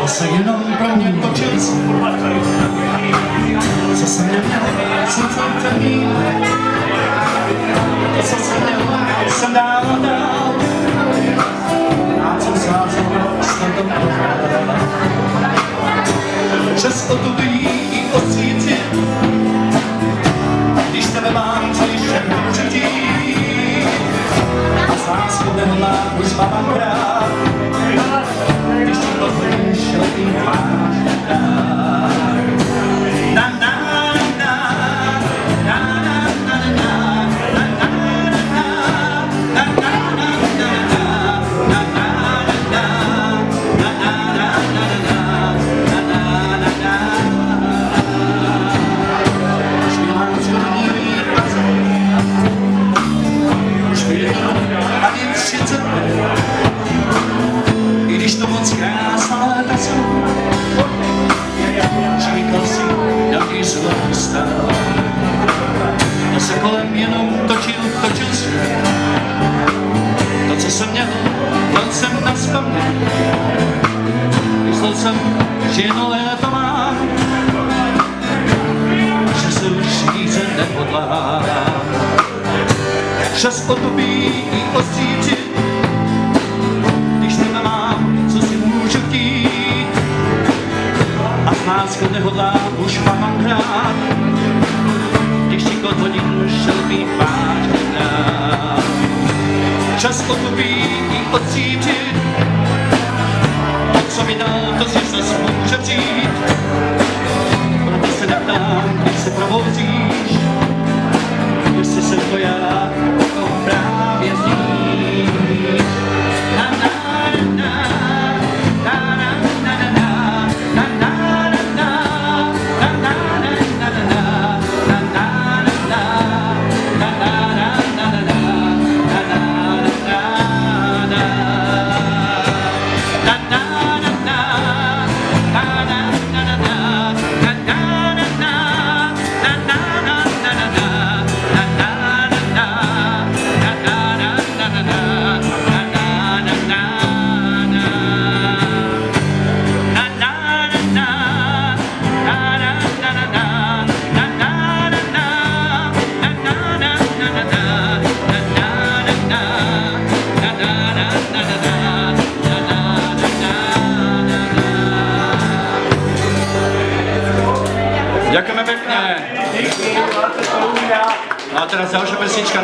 Když se jenom pro mě točil Co jsem neměl, jsem. To, co jsem měl, jsem dál a dál. A co sázel, jsem to pořádal. Přes o tu Mamãe točil, točil svět. To, co jsem měl, byl jsem na vzpomněl. Myslel jsem, že jedno léto mám, že se už více nehodlám. Čas otupí i ostříčit, když tebe mám, co si můžu chtít. A s láskou nehodlám už mám hrát, když ti kot hodin šel mít Často gubí i od Co mi na to zjeżdża z Ďakujeme pekne. No a teraz ďalšia pesnička.